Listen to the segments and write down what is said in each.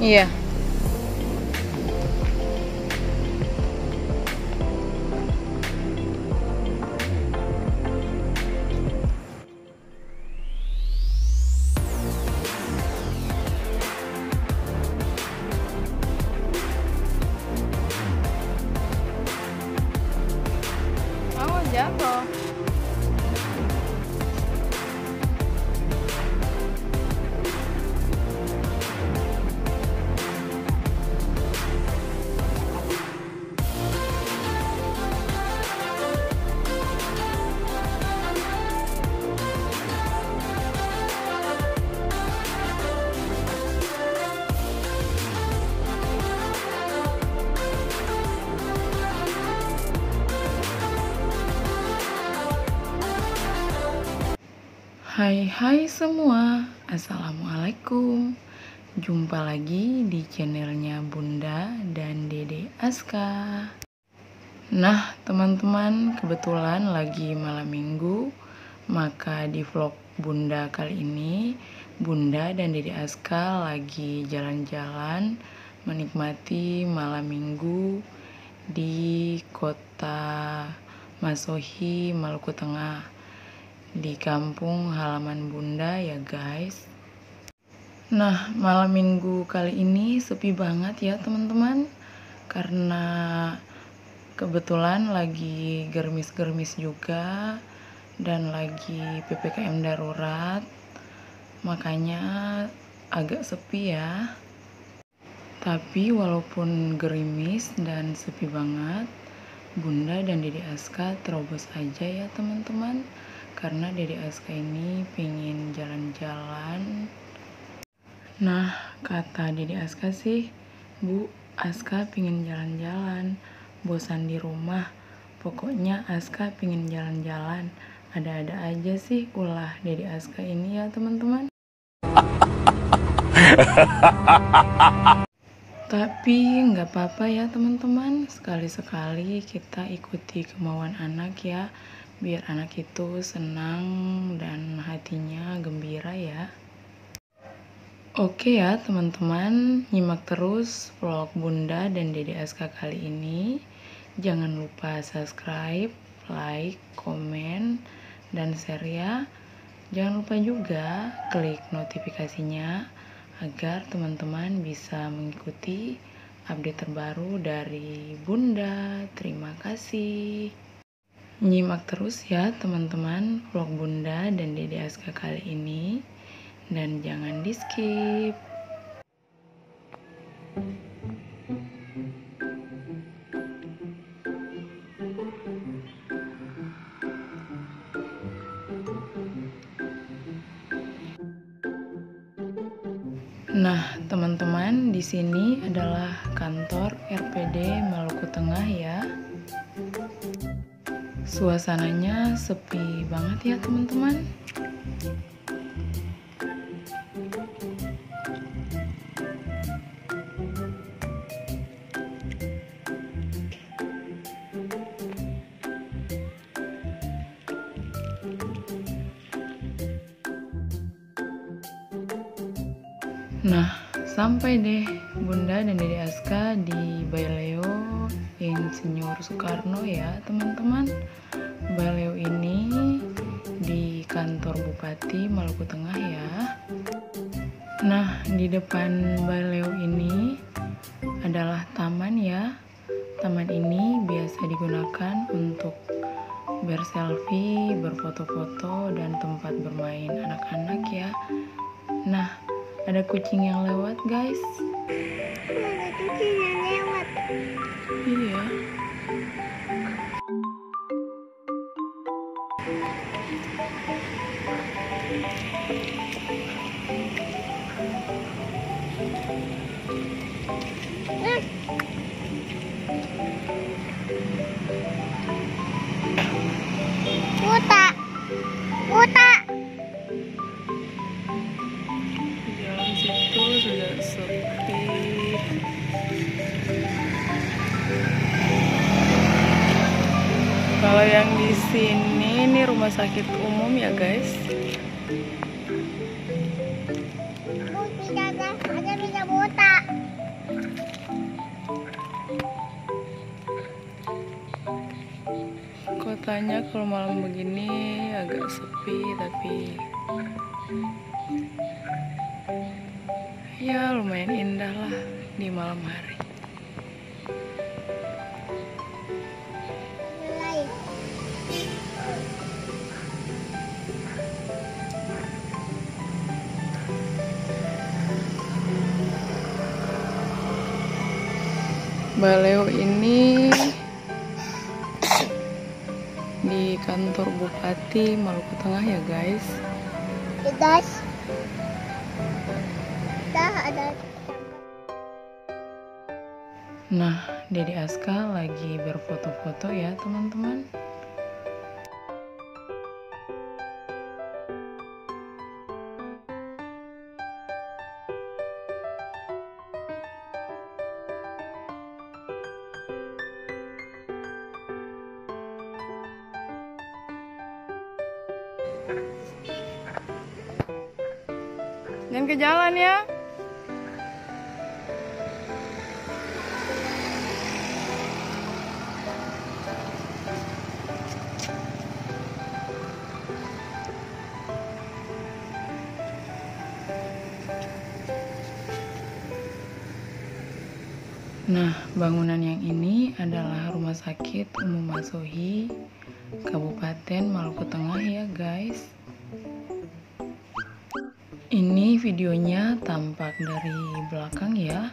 Iya. Hai hai semua, Assalamualaikum. Jumpa lagi di channelnya Bunda dan Dede Aska. Nah teman-teman, kebetulan lagi malam minggu Maka di vlog Bunda kali ini Bunda dan Dede Aska lagi jalan-jalan Menikmati malam minggu di kota Masohi, Maluku Tengah di kampung halaman bunda ya guys. Nah malam minggu kali ini sepi banget ya teman-teman. Karena kebetulan lagi germis-germis juga dan lagi PPKM darurat. Makanya agak sepi ya. Tapi walaupun gerimis dan sepi banget Bunda dan Dede Aska terobos aja ya teman-teman karena Dede Aska ini pengen jalan-jalan. Nah, kata Dede Aska sih, Bu, Aska pengen jalan-jalan, bosan di rumah. Pokoknya Aska pengen jalan-jalan. Ada-ada aja sih ulah Dede Aska ini ya teman-teman. Tapi nggak apa-apa ya teman-teman, sekali-sekali kita ikuti kemauan anak ya biar anak itu senang dan hatinya gembira ya. Oke ya teman-teman, nyimak terus vlog Bunda dan Dede Aska kali ini. Jangan lupa subscribe, like, komen, dan share ya. Jangan lupa juga klik notifikasinya agar teman-teman bisa mengikuti update terbaru dari Bunda. Terima kasih. Nyimak terus ya teman-teman vlog Bunda dan Dede Aska kali ini dan jangan di skip. Nah, teman-teman, di sini adalah kantor RPD Maluku Tengah ya. Suasananya sepi banget ya teman-teman. Nah, sampai deh Bunda dan Dede Aska di Baileo Insinyur Soekarno ya teman-teman. Baileo ini di kantor Bupati Maluku Tengah ya. Nah, di depan Baileo ini adalah taman ya. Taman ini biasa digunakan untuk berselfie, berfoto-foto, dan tempat bermain anak-anak ya. Nah, ada kucing yang lewat guys. Ada kucing yang lewat. Iya. Sepi. Kalau yang di sini ini rumah sakit umum ya guys. Kotanya kalau malam begini agak sepi tapi ya lumayan indah lah di malam hari. Baleo ini di kantor Bupati Maluku Tengah ya guys. Guys. Kita ada Nah, Dede Aska lagi berfoto-foto ya teman-teman. Jangan ke jalan ya. Nah, bangunan yang ini adalah Rumah Sakit Umum Masohi, Kabupaten Maluku Tengah ya guys. Ini videonya tampak dari belakang ya.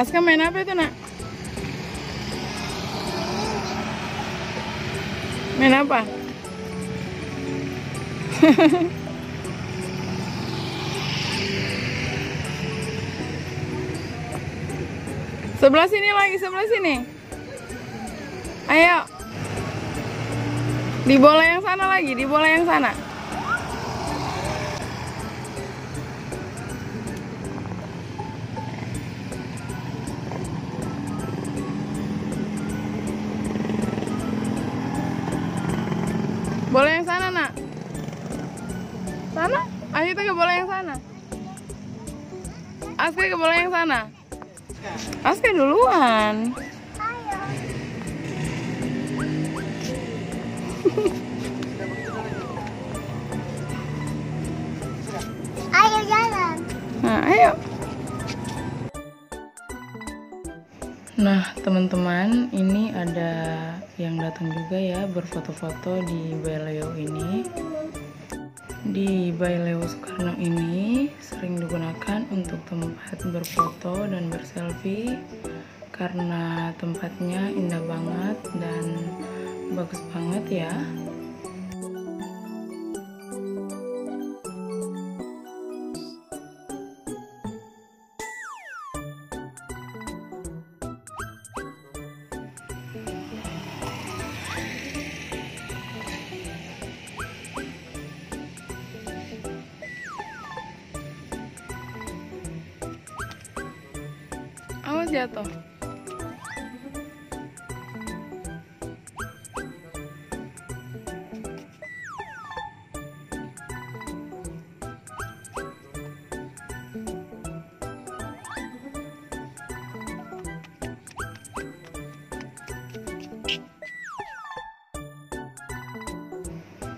Aska main apa itu nak? Main apa? sebelah sini lagi, sebelah sini. Ayo. Di bola yang sana lagi, di bola yang sana. Bola yang sana. Aska duluan. Ayo. Ayo jalan. Nah, ayo. Nah, teman-teman, ini ada yang datang juga ya berfoto-foto di Baileo ini. Di Baileo Soekarno ini sering digunakan untuk tempat berfoto dan berselfie karena tempatnya indah banget dan bagus banget ya. Jatuh.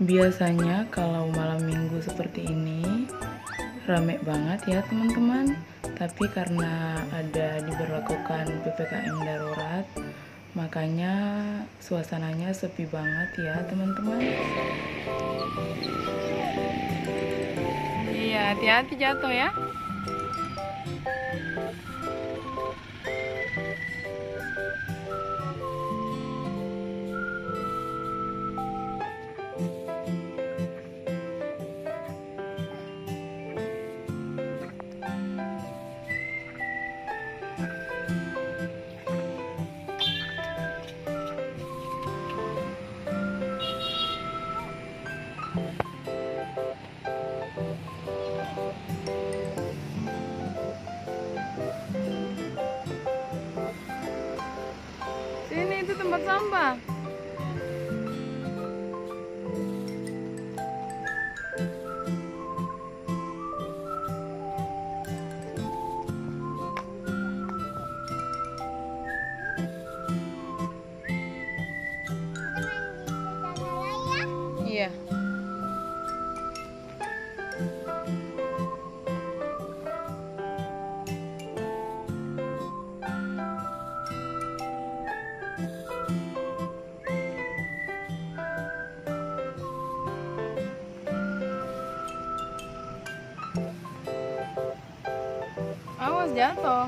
Biasanya kalau malam minggu seperti ini rame banget ya teman-teman. Tapi karena ada diberlakukan PPKM darurat, makanya suasananya sepi banget ya teman-teman. Iya, hati-hati jatuh ya. Awas jatuh.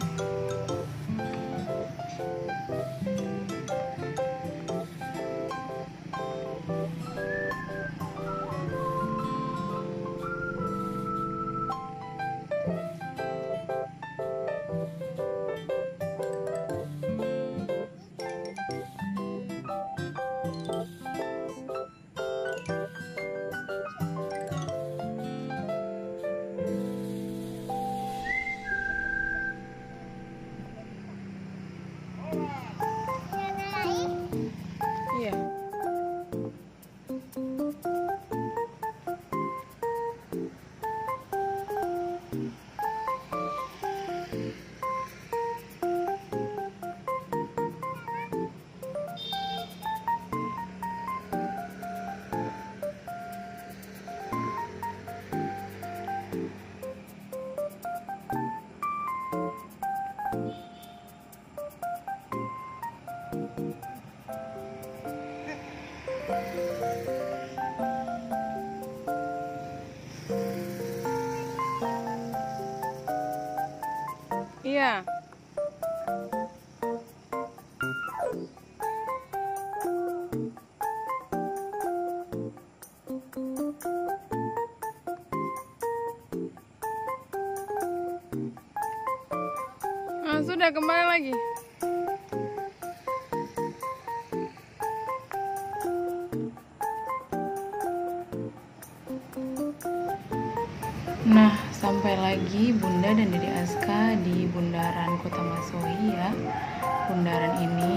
Iya. Ah, sudah kembali lagi. Nah, sampai lagi Bunda dan Dede Aska di Bundaran Kota Masohi ya. Bundaran ini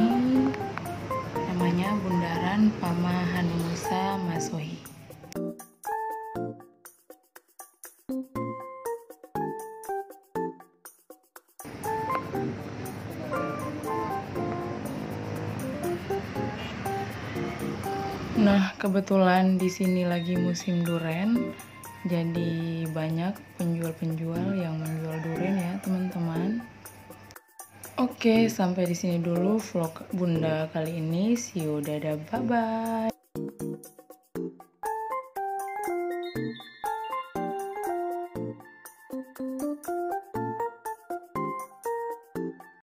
namanya Bundaran Pamahanusa Masohi. Nah, kebetulan di sini lagi musim duren. Jadi banyak penjual-penjual yang menjual durian ya, teman-teman. Oke, sampai di sini dulu vlog Bunda kali ini. See you, dadah, bye-bye.